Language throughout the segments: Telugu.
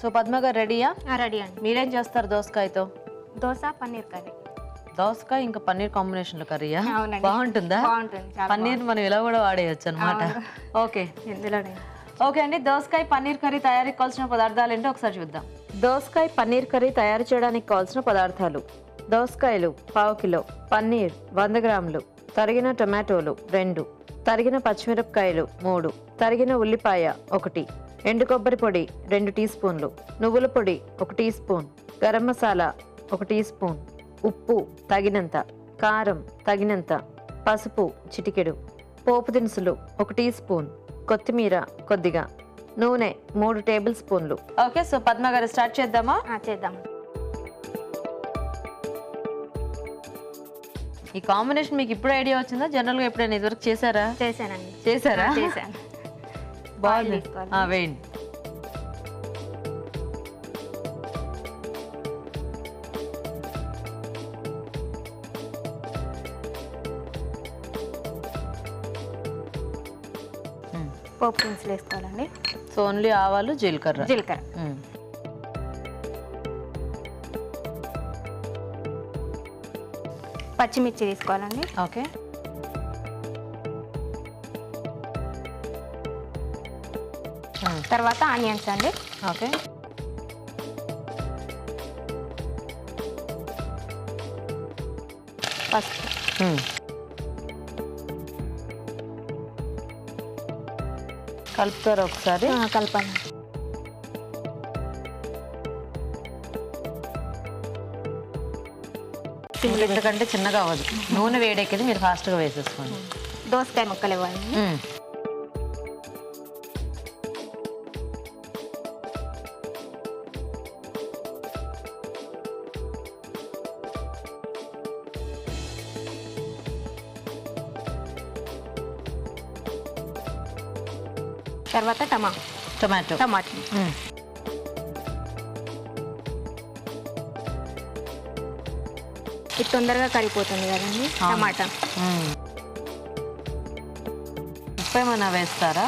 సో పద్మ గారు రెడీయా రెడీ అండి. మీరేం చేస్తారు దోసకాయతో? దోశ పన్నీర్ కర్రీ. దోసకాయ ఇంకా పన్నీర్ కాంబినేషన్లో కర్రీయా? అవునండి. బాగుంటుందా? బాగుంటుంది చాలా పన్నీర్ మనం ఇలా కూడా వాడేయచ్చు అనమాట ఓకే. ఇందులోనే ఓకే అండి దోసకాయ పన్నీర్ కర్రీ తయారీకి కావాల్సిన పదార్థాలు ఏంటో ఒకసారి చూద్దాం. దోసకాయ పన్నీర్ కర్రీ తయారు చేయడానికి కావాల్సిన పదార్థాలు. దోసకాయలు పావు కిలో పన్నీర్ వంద గ్రాములు తరిగిన టొమాటోలు రెండు తరిగిన పచ్చిమిరపకాయలు మూడు తరిగిన ఉల్లిపాయ ఒకటి ఎండు కొబ్బరి పొడి రెండు టీ స్పూన్లు నువ్వుల పొడి ఒక టీ స్పూన్ గరం మసాలా ఒక టీ స్పూన్ ఉప్పు తగినంత కారం తగినంత పసుపు చిటికెడు పోపు దినుసులు ఒక టీ స్పూన్ కొత్తిమీర కొద్దిగా నూనె మూడు టేబుల్ స్పూన్లు. ఓకే సో పద్మ గారు స్టార్ట్ చేద్దామా? చేద్దాం. ఈ కాంబినేషన్ మీకు ఇప్పుడు ఐడియా వచ్చిందా? జనరల్గా ఎప్పుడైనా ఇదివరకు చేశారా? చేశానండి. చేశారా? చేశాను. బాగుంది. వేయండి. పోపు దినుసులు వేసుకోవాలండి. సో ఓన్లీ ఆవాలు జీలకర్ర. జీలకర్ర. పచ్చిమిర్చి తీసుకోవాలండి ఓకే. తర్వాత ఆనియన్స్ అండి. ఓకే. మ్మ్. కలుపుతారు ఒకసారి? సిమ్లో ఎందుకంటే చిన్నగా అవ్వదు. నూనె వేడెక్కింది మీరు ఫాస్ట్గా వేసేసుకోండి. దోసకాయ ముక్కలు ఇవ్వాలండి తర్వాత టమా టొమాటో టమాటా. ఇది తొందరగా కరిగిపోతుంది కదండి టమాటా. ఉప్పు ఏమైనా వేస్తారా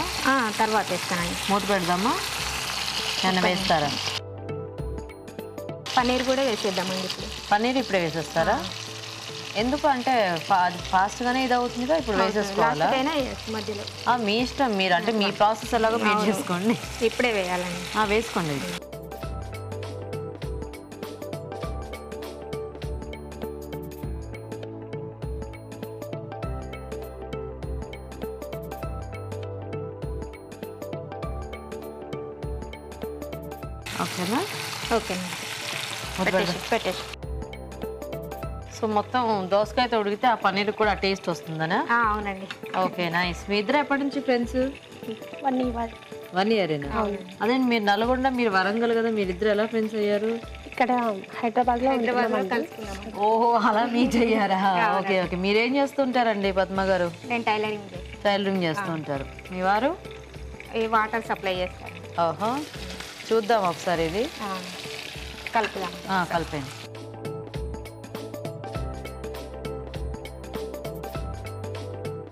తర్వాత వేస్తానండి మూత పెడదామా ఏమైనా వేస్తారా పన్నీర్ కూడా వేసేద్దామండి ఇప్పుడు పన్నీర్ ఇప్పుడే వేసేస్తారా ఎందుకు అంటే ఫా- అది ఫాస్ట్గానే ఇది అవుతుందిగా ఇప్పుడు వేసేసుకోవాలా మధ్యలో. మీ ఇష్టం మీరు అంటే మీ ప్రాసెస్ ఎలాగో మీరు చేసుకోండి. ఇప్పుడే వేయాలండి. ఆ, వేసుకోండి. ఓకేనా? మూత పెట్టేసి. పెట్టేసి. సో మొత్తం దోసకాయతో ఉడికితే ఆ పన్నీర్ కూడా టేస్ట్ వస్తుందనా? ఆ, అవునండి. Okay nice. మీ ఇద్దరు ఎప్పటి నుంచి ఫ్రెండ్స్? వన్ ఇవ్వాలి వన్ ఇయర్ అదే మీరు నల్గొండ మీరు వరంగల్ కదా మీరిద్దరు ఎలా ఫ్రెండ్స్ అయ్యారు? ఇక్కడ హైదరాబాద్లో ఓహో అలా మీట్ అయ్యారా? Okay okay. మీరేం చేస్తుంటారండి పద్మ గారు? నేను టైలరింగ్ టైలరింగ్ చేస్తుంటారు. మీ వారు? ఈ వాటర్ సప్లై చేస్తాను. ఓహో చూద్దాం ఒకసారి ఇది. ఆ, కలుపుదాం. ఆ,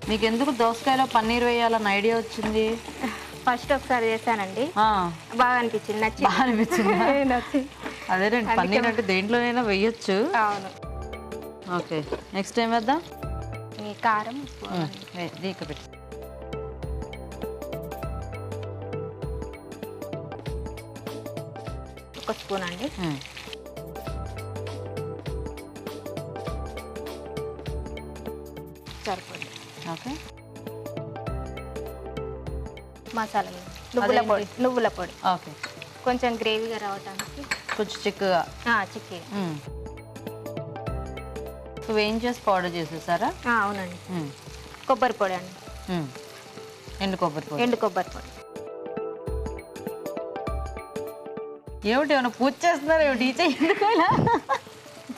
మీకు ఎందుకు దోసకాయలో పన్నీర్ వేయాలని ఐడియా వచ్చింది? ఫస్ట్ ఒకసారి చేశానండి. బాగా అనిపించింది నచ్చి బాగా అనిపించిందా? అదేనండి పన్నీర్ అంటే దేంట్లోనైనా వేయొచ్చు. అవును. ఓకే నెక్స్ట్ ఏం వేద్దాం? ఈ కారం దీక పెట్టి. ఒక స్పూన్ అండి. ఓకే. మసాలా నువ్వుల అదేంటి? పొడి నువ్వుల పొడి. ఓకే. కొంచెం గ్రేవీగా రావడానికి కొంచెం చిక్కగా. చిక్కీ ఉమ్. సో వేయించేసి పౌడర్ చేసేసారా? అవునండి. కొబ్బరి పొడి అండి. ఎండు కొబ్బరి పొడి. ఎండు కొబ్బరి పొడి. ఏమిటి ఏమైనా పూజ చేస్తున్నారు? ఏమిటి ఈ చెయ్యి ఎందుకు ఇలా?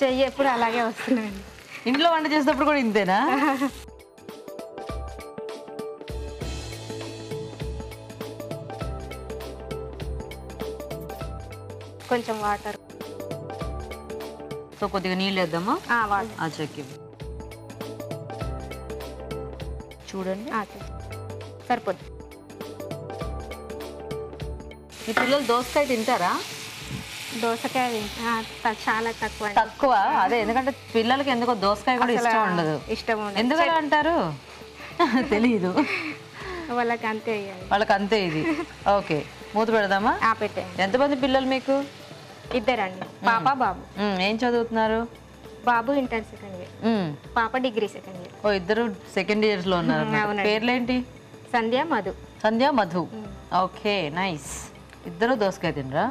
చెయ్యి ఎప్పుడు అలాగే వస్తున్నాయండి ఇంట్లో వంట చేసేటప్పుడు కూడా ఇంతేనా? కొంచెం వాటర్. సో కొద్దిగా నీళ్ళు వేద్దామా? వాటర్. ఆ చెక్కి చూడండి. సరిపోద్ది. మీ పిల్లలు దోసకాయ తింటారా? దోసకాయ చాలా తక్కువ. తక్కువ? అదే ఎందుకంటే పిల్లలకి ఎందుకో దోసకాయ కూడా ఇష్టం ఉండదు. ఇష్టం ఉండదు. ఎందుకు అంటారు? తెలియదు వాళ్ళకి అంతే. వాళ్ళకి అంతే ఇది. ఓకే. మూత పెడదామా? ఆ పెట్టేయండి ఎంతమంది పిల్లలు మీకు? ఇద్దరండి. పాప బాబు. ఏం చదువుతున్నారు? బాబు ఇంటర్ సెకండ్ ఇయర్. పాప డిగ్రీ సెకండ్ ఇయర్. ఓ ఇద్దరు సెకండ్ ఇయర్స్లో ఉన్నారు. పేర్లేంటి? సంధ్య మధు. సంధ్య మధు. Okay nice. ఇద్దరు దోసకాయ తినరా?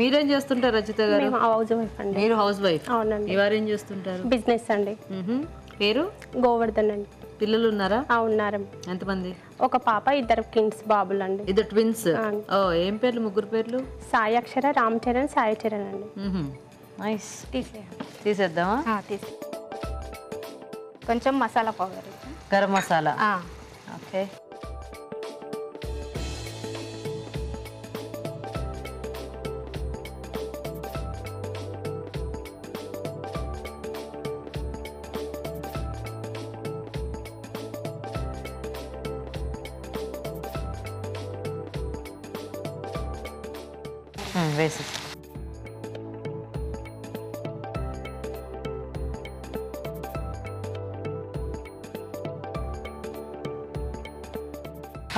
మీరేం చేస్తుంటారు రచిత గారు? హౌస్ వైఫ్ అండి. మీరు హౌస్ వైఫ్? అవునండి. ఇవారు ఏం చేస్తుంటారు? బిజినెస్ అండి. పేరు? గోవర్ధన్ అండి. పిల్లలు ఉన్నారా ఆ, ఉన్నారు. ఎంతమంది? ఒక పాప ఇద్దరు కిడ్స్ బాబులు అండి ఇద్దరు ట్విన్స్. ఓ ఏం పేర్లు ముగ్గురు పేర్లు? సాయి అక్షర రామ్ చరణ్ సాయి చరణ్ అండి నైస్. తీసేయండి తీసేద్దామా? తీసే కొంచెం మసాలా పౌడర్ గరం మసాలా? ఓకే. మ్మ్, వేసి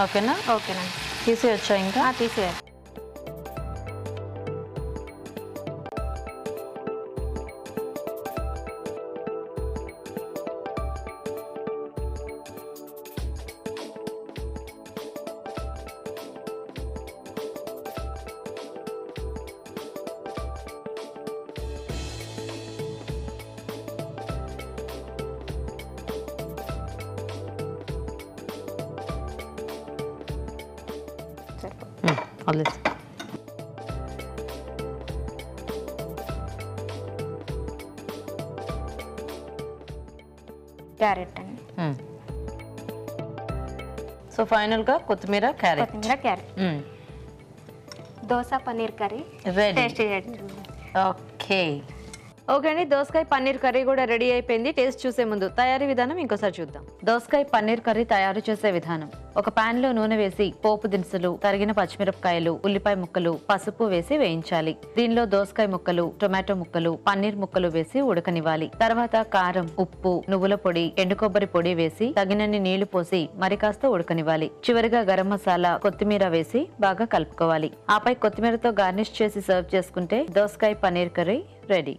ఓకేనా ఓకేనండి తీసేయచ్చా ఇంకా ఆ, తీసేయాలి సరిపో మ్మ్, వదిలేసి క్యారెట్ అండి మ్మ్. సో ఫైనల్గా కొత్తిమీర క్యారెట్ కొత్తిమీర క్యారెట్ మ్మ్. Dosa paneer curry ready taste చేయండి ఓకే ఓకే అండి. దోసకాయ పన్నీర్ కర్రీ కూడా రెడీ అయిపోయింది. టేస్ట్ చూసే ముందు తయారీ విధానం ఇంకోసారి చూద్దాం. దోసకాయ పన్నీర్ కర్రీ తయారు చేసే విధానం. ఒక ప్యాన్లో నూనె వేసి పోపు దినుసులు తరిగిన పచ్చిమిరపకాయలు ఉల్లిపాయ ముక్కలు పసుపు వేసి వేయించాలి. దీనిలో దోసకాయ ముక్కలు టొమాటో ముక్కలు పన్నీర్ ముక్కలు వేసి ఉడకనివ్వాలి. తర్వాత కారం ఉప్పు నువ్వుల పొడి ఎండు కొబ్బరి పొడి వేసి తగినన్ని నీళ్ళు పోసి మరి కాస్త ఉడకనివ్వాలి. చివరిగా గరం మసాలా కొత్తిమీర వేసి బాగా కలుపుకోవాలి. ఆపై కొత్తిమీరతో గార్నిష్ చేసి సర్వ్ చేసుకుంటే దోసకాయ పన్నీర్ కర్రీ రెడీ.